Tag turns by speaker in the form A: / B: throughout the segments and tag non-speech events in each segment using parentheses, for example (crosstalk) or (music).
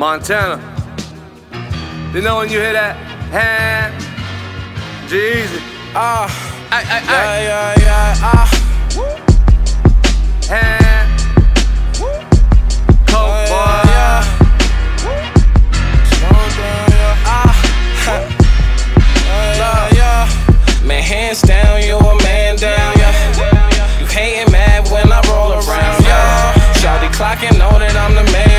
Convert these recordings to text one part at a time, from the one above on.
A: Montana. You know when you hear that? Hand, G-Eazy.
B: Ah,
A: Ay, ay,
B: yeah,
A: ay.
B: yeah, yeah, ah,
A: Hand, Coke
B: yeah,
A: boy.
B: yeah. Yeah, ah, yeah, yeah. Man, hands down, you a man down, yeah. You hating mad when I roll around, yeah. Shawty clocking, know that I'm the man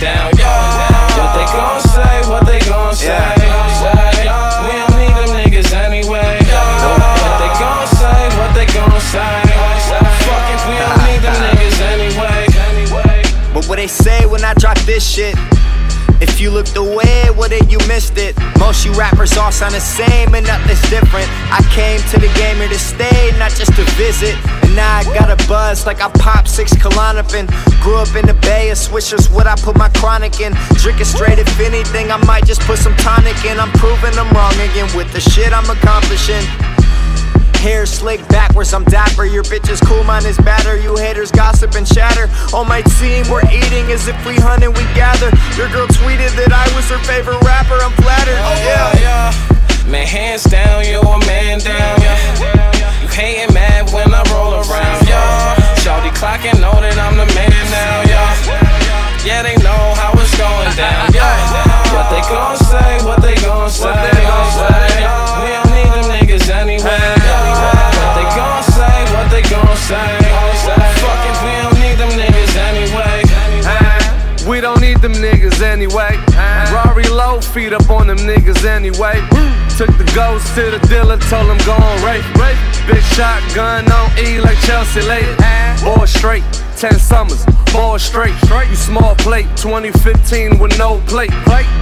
B: going down, yeah. What they gon' say, what they gon' say. We don't need them niggas anyway. What they gon' say, what they gon' say. Fuck it, we don't need them (laughs) niggas anyway.
C: But what they say when I drop this shit? If you looked away, well then you missed it. Most you rappers all sound the same and nothing's different. I came to the game here to stay, not just to visit. And now I got a buzz like I popped six Klonopin. Grew up in the Bay of Swishers, what I put my chronic in. Drinking straight, if anything, I might just put some tonic in. I'm proving I'm wrong again with the shit I'm accomplishing. Hair slick backwards, I'm dapper. Your bitch is cool, mine is batter. You haters gossip and chatter. On my team, we're eating as if we hunt and we gather. Your girl tweeted that I was her favorite rapper. I'm flattered.
B: Oh,
C: yeah.
B: yeah, yeah. We don't need them niggas anyway.
A: Rory low, feet up on them niggas anyway. Took the ghost to the dealer, told him go on rape. Big shotgun on E like Chelsea Lately. Boy straight, 10 summers, boy straight. You small plate, 2015 with no plate.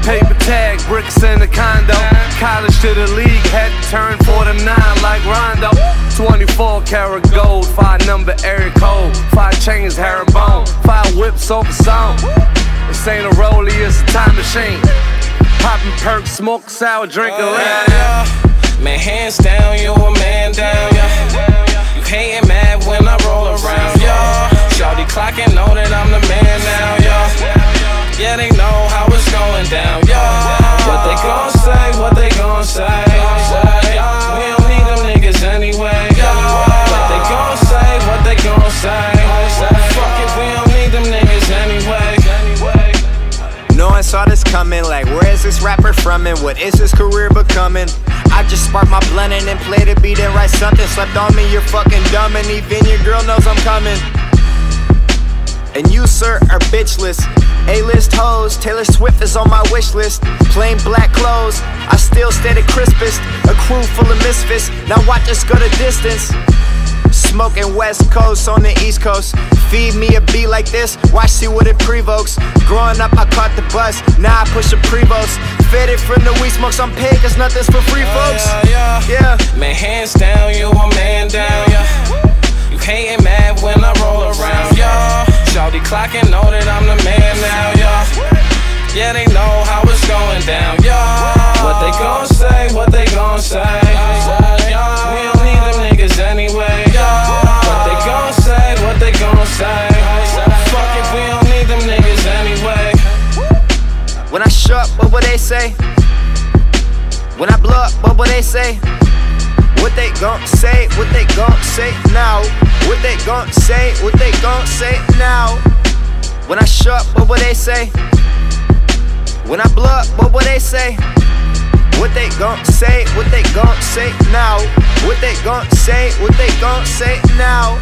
A: Paper tag, bricks in the condo. College to the league, had to turn 49 like Rondo. 24 karat gold, five number area code, five chains, hair and bone, five whips over song. This ain't a rollie, it's a time machine. Popping perks, smoke sour, drink oh, a
B: Yeah,
A: lean.
B: yeah. Man, hands down, you a man down, yeah. You hating mad when I roll around, yeah. Shawty clocking,
C: this rapper from and what is his career becoming? I just spark my blunt and then play the beat and write something. Slept on me, you're fucking dumb, and even your girl knows I'm coming. And you, sir, are bitchless. A-list hoes, Taylor Swift is on my wish list. Plain black clothes, I still stay the crispest. A crew full of misfits, now watch us go the distance. Smoking West Coast on the East Coast. Feed me a beat like this, watch see what it provokes. Growing up, I caught the bus, now I push a Prevost. Faded from the weed smokes, I'm paid, cause nothing's for free, folks.
B: Yeah, yeah.
C: Yeah.
B: Man, hands down, you a man down, yeah. You hating mad when I roll around, yeah. Shawty clocking, know that I'm the man now, yeah. Yeah, they know how it's going down, yeah. What they gon' say, what they gon' say.
C: What would they say? When I blow up, what would they say? What they gon' say? What they gon' say now? What they gon' say? What they gon' say now? When I show up, what would they say? When I blow up, what would they say? What they gon' say? What they gon' say now? What they gon' say? What they gon' say now?